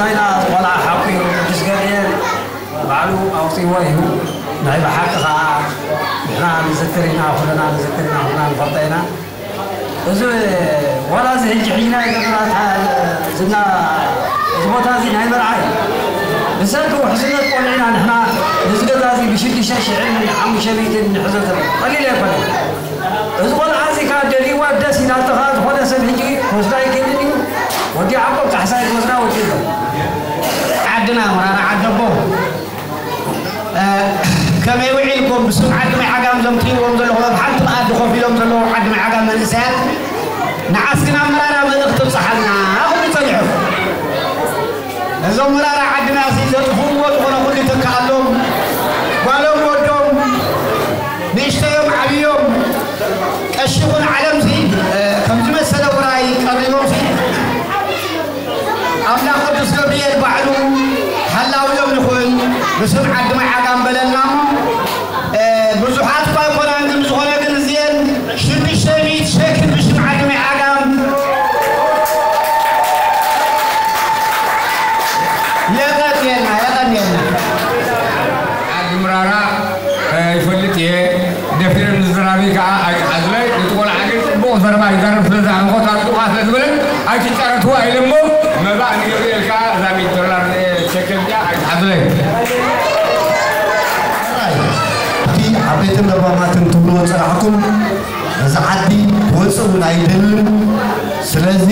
እዛይና ቆልዓ ሓቂሩ ቅዱስ ገብርኤል ባዕሉ ኣውፅዎ እዩ ናይ ብሓቂ ከዓ ንሕና ንዝክር ኢና ኩለና ንዝክር ኢና ኩልና ንፈልጦ ኢና እዚ ዋላ እዚ ሕጂ ሕጂና ገና ዝና እዚ ቦታ እዚ ናይ መርዓ እዩ ብሰንኪ ውሕስነት ቆልዕና ንሕና ነዚ ገዛ እዚ ብሽዱሽተ ሽሕን ሓሙሽተ ሚእትን ንሕዞ ዘለና ቀሊል ኣይኮነን እዚ ቆልዓ እዚ ካብ ደሊዋ ደስ ኢናልተኻ ዝኾነ ሰብ ሕጂ ክወስዳ ይክእልን እዩ ወዲ ዓቆብ ካሕሳይ ክወስዳ ወዲ ሎ ዓድና መራራ ዓደቦ ከመይ ውዒልኩም ብስም ዓድመይ ዓጋም ዞም ትሪእዎም ዘለኹም ኣብ ሓንቲ መኣዲ ኮፍ ኢሎም ዘለዉ ዓድመይ ዓጋም መንእሰያት ንዓስ ግን ኣብ መራራ መልእኽቲ ብፅሓልና ኩሉ ፀኒሑ እዞም መራራ ዓድና እዚ ብስም ዓድማይ ዓጋም በለልና እሞ ብዙሓት እኳ ይኮናን ግን ዝኾነ ግን እዚአን ሽዱሽተ ሚእቲ ሸክል ብስም ዓድማይ ዓጋም የቀኒየና የቀኒየና ዓዲ ምራራ ይፈልጥ እየ ደፊረ ንዝራቢ ከዓ ኣይተሓዝለይ እቲ ቆልዓ ግን ፅቡቕ ዘረባ ይዛረብ ስለ ዝሃንኮት ኣብ ጥቓ ስለ ዝበለን ኣይትጨረትዎ ኢለ እሞ መባእ ንገብርኤል ለባማትን ትብልዎ ፀናሕኩም እዚ ዓዲ ወፅእ እውን ኣይደልን ስለዚ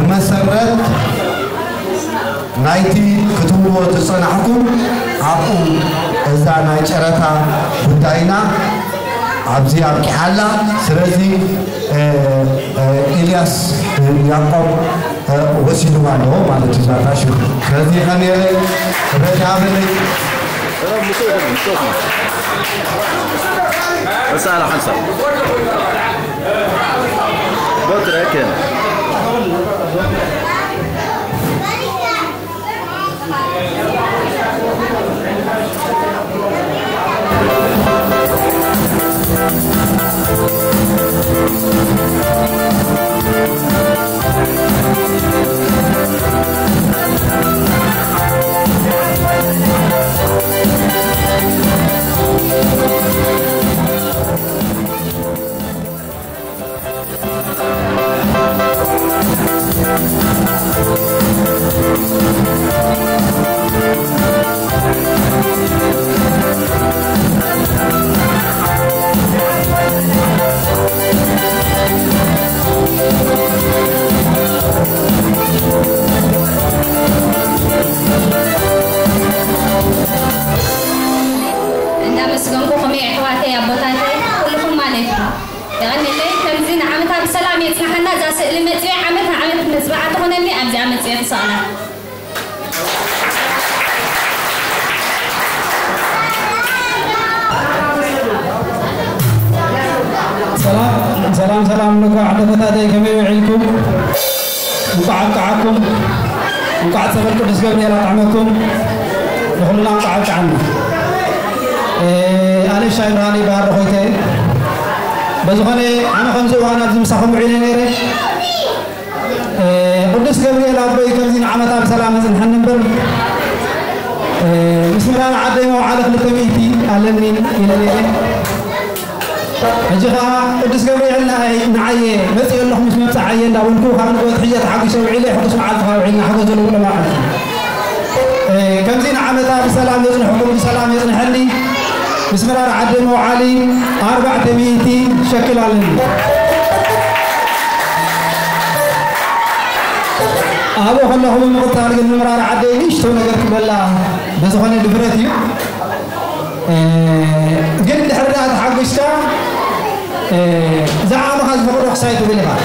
ብመሰረት ናይቲ ክትብልዎ ዝፀናሕኩም ኣብኡ እዛ ናይ ጨረታ ጉዳይና ኣብዚ ኣብቂሓላ። ስለዚ ኤልያስ ያዕቆብ ወሲድዋ ኣለዎ ማለት እዩ ዛታ ስለዚ ከመይ በቲ وسهلا حسن بطريقة ቦታተይ ኩልኩም ማለት እዩ ይቀኒለይ ከምዚ ንዓመታ ብሰላም የፅናሓና እዛ ስእሊ መፅአ ዓመት ዓመት መፅባዓ ትኾነኒ ኣብዚኣ መፅአ ክሰቕላ ሰላም ሰላም ንኳ ዓደቦታተይ ከመይ ውዒልኩም እንኳዕ ኣብቃዓኩም እንኳዕ ፀበል ቅዱስ ገብርኤል ኣጥዕመኩም ንኩልና እንኳዕ ኣብቃዓና شايف راني بار خويته بزخني أنا خمسة وأنا أبزم سخم عيني نيري قدس جبريل أبوي كمزين عمتا بسلام زين حنبر بسم الله العظيم وعلى كل تميتي ألني إلى ليلة. أجيها قدس جبريل نعية. بس يقول لهم اسمه تعيه لا ونكو خان قوت حية حق شوعي له حق سمعة خاوعين حق زلوا ولا ما عرف كم زين عمتا بسلام يزن حكم بسلام يزن حلي. بسم الله العظيم وعلي أربع تميتي شكل علني أبو خلاه من مقطع المرار عدي إيش تو نقدر كبلا بس خاني دبرتي قلت حرات حق اشتا زعم خاز فقر خسايت بلغا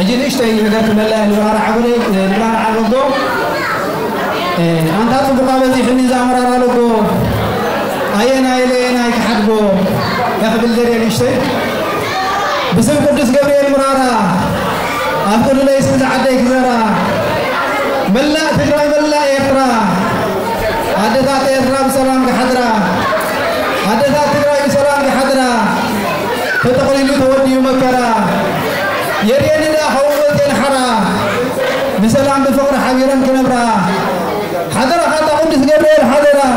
أجل إيش تي نقدر كبلا المرار عقولي المرار عقولي أنت تبقى بزي حني زعمرار لكو أينا إلينا يكحدبو يقبل دري إيش تي بسم قدس جبريل مرارا. أقول ليس عديك زرا ملا تقرأ ملا يقرأ. حدثات يقرأ بسلام كحضرة حدثات تقرأ بسلام كحضرة فتقول لي تودي مكرا يريني لا حوض ينحرا بسلام بفقر حبيرا كنبرا. حضرة خاطا قدس جبريل حضرة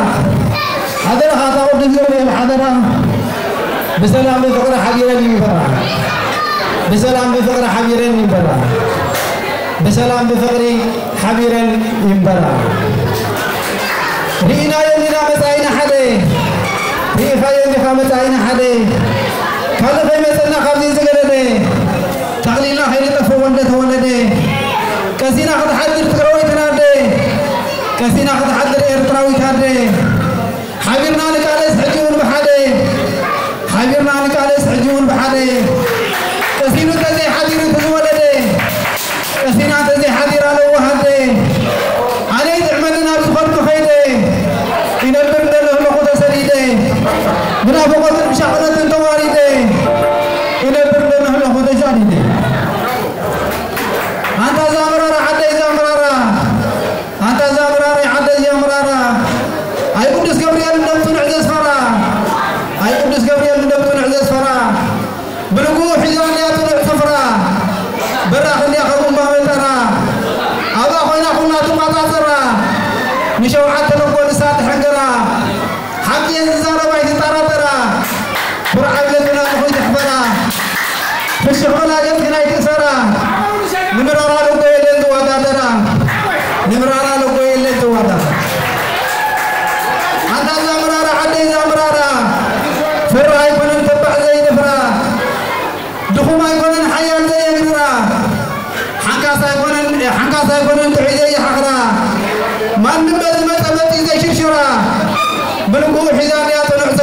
حضرة خاطا جبريل حضرة. بسلام بفقر حبيرا كنبرا بسلام بفقر حبيرا ينبرا بسلام بفقر حبيرا ينبرا رينا يلنا مساينا حدي. ريفا يلنا مساينا حدي. في مثلنا خبزين سجلنا تقليلنا خير تفو وند تولد كسينا قد حضر تكروي تنادي. كسينا قد حضر إرتراوي تنادي. حبيرنا لك على سحجون بحدي حبيرنا لك على سحجون بحدي يكون تعي زي حقرا ما نبت المتمت زي شرشرا بلقوا حزان يا طلع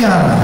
italiana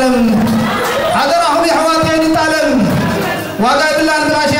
ጣለም። ሀገር አሁን የህዋት ዋጋ ይብላል ብላሽ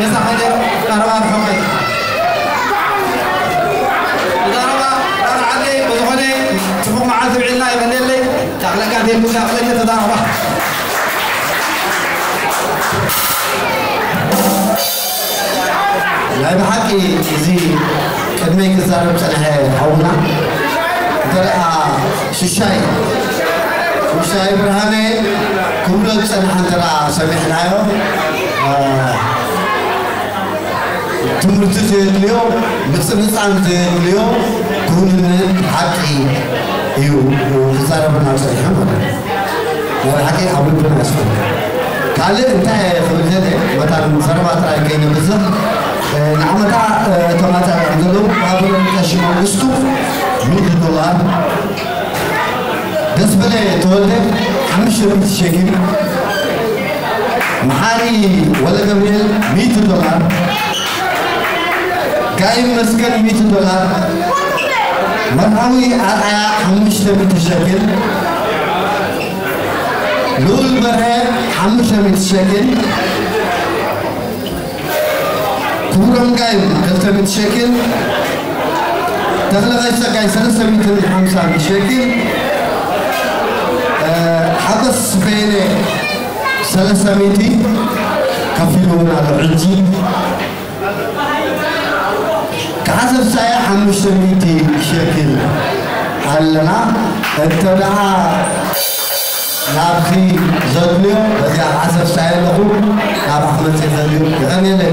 يسحدر أرباب حقي ضربة أرعدي بدخلي تفوق مع عذب عنا يبني لي. تعلق هذه المشاكل تضربة لا بحكي زي قدمي كزار بسنة حولنا تلقى ششاي ششاي برهاني كملت سنة حتى سمحناه تملتي اليوم بتسمعني اليوم كل حقي ايو وخساره ربنا يسامحهم والحكي عبد ربنا يسامحهم قال انت خبزت متى المخربات راي كاين بزاف نعمتا تماتا عندهم قابل تشمع وسطو 100 دولار دس بلا تولد خمسة بيت شكل محاري ولا قبل 100 دولار كائن مسكن 100 دولار مرعوي أقع حمشة متشكل لول برهة حمشة متشكل كورم كايم كلتا متشكل تغلق عيسى كاي سلسة مية خمسة متشكل آه، حدث بين سلسة مية كفيلون على العجيب حسب ساعة حمشت بشكل حلنا انت دعا نابخي زدنيو بزي حسب ساعة لخو نابخ متي زدنيو غني لي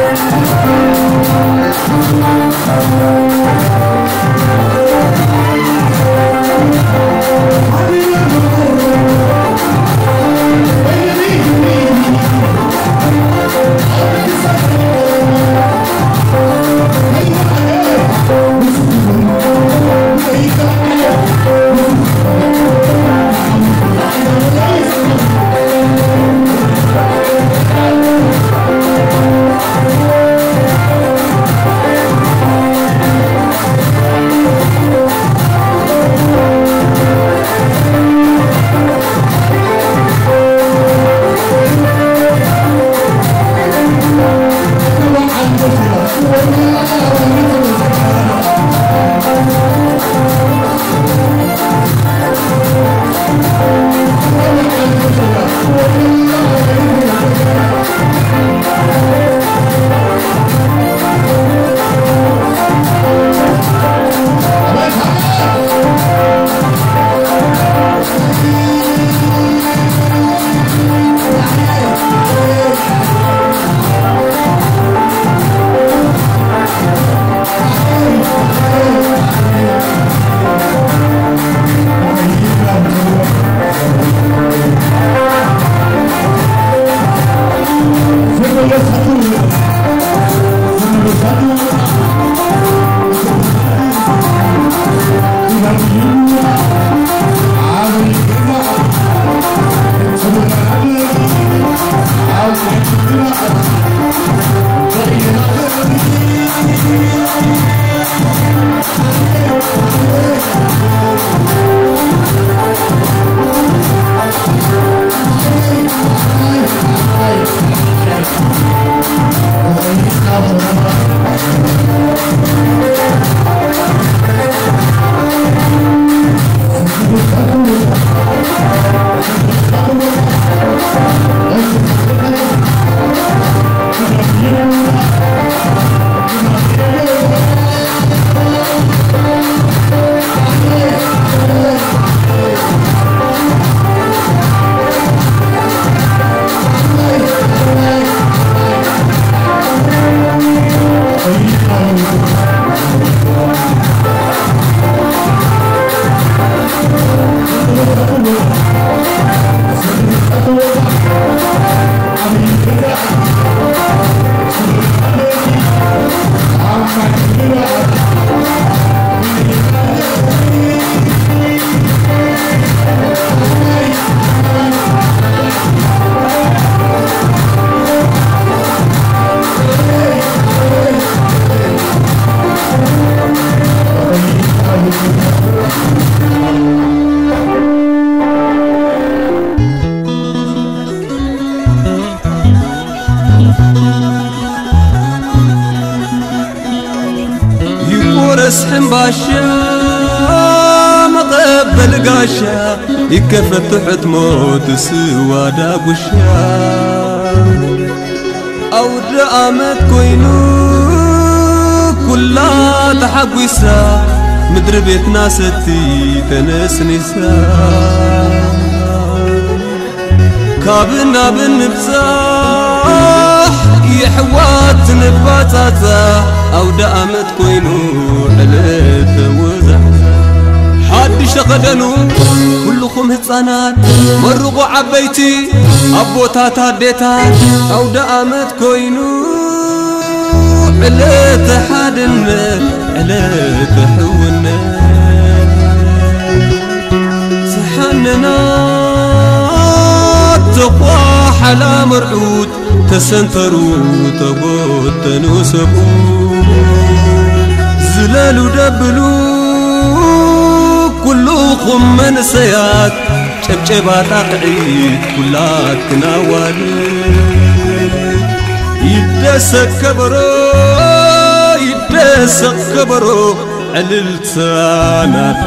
فتحت موت سوى قشا أو رأمت كوينو كلها تحقوسا مدربت ناس ستي تنس نسا كابنا بنبزاح يحوات نباتاتا. أو دامت كوينو حلت وزحزح حد شغلنو ኩልኩም ህፃናት መርቑ ዓበይቲ ኣቦታት ኣዴታት ኣውደ ኣመት ኮይኑ ዕለተ ሓድነት ዕለተ ሕውነት ሰሓንና ተቋ ሓላ መርዑት ተሰንተሩ ተጎተኑ ሰብኡ ዝለሉ ደብሉ كلكم من سيات شب شب تقعيد كلات ناول يدس كبرو يدس كبرو عللت أنا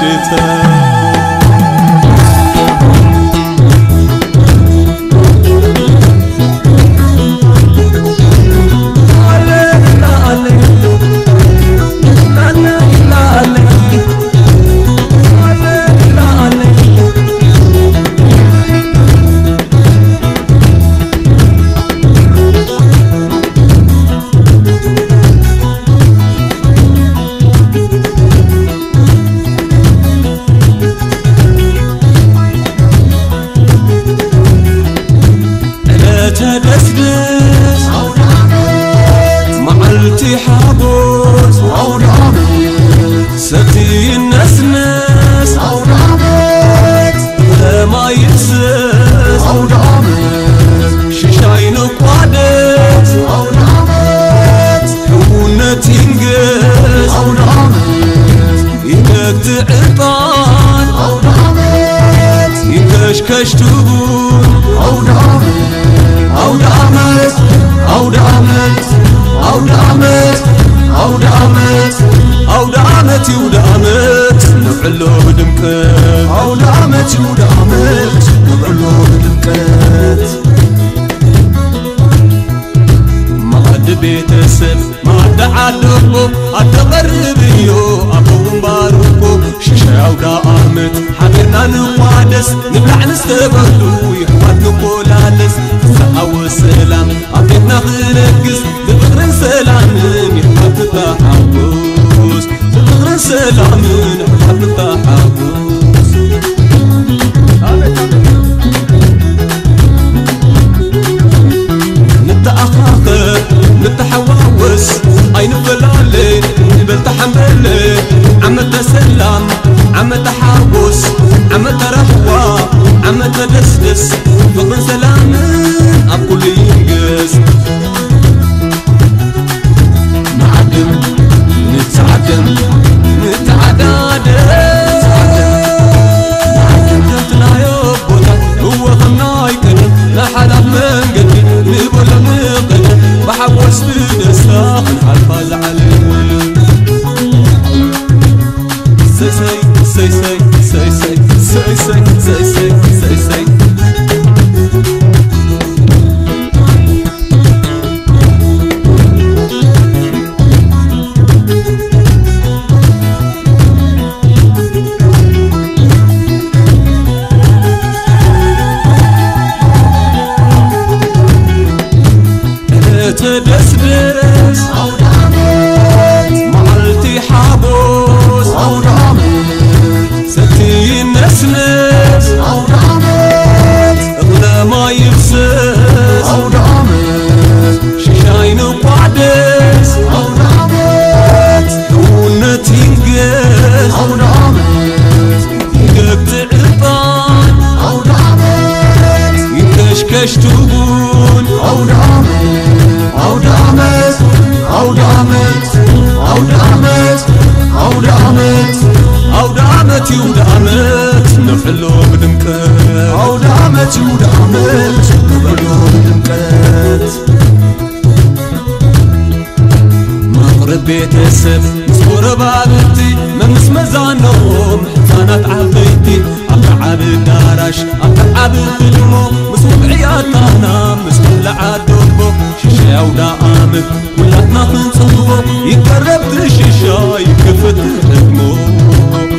عامك ولاتنا تنصوت يقرب ترشيشا يكفت حكمو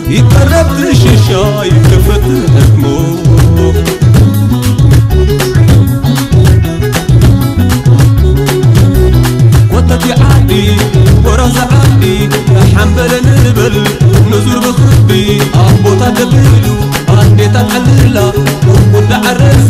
يقرب ترشيشا يكفت حكمو وطت يعدي ورز عدي حنبل نربل نزور بخبي أبوتا دبلو أنديتا حللا وكنا عرز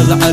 العالم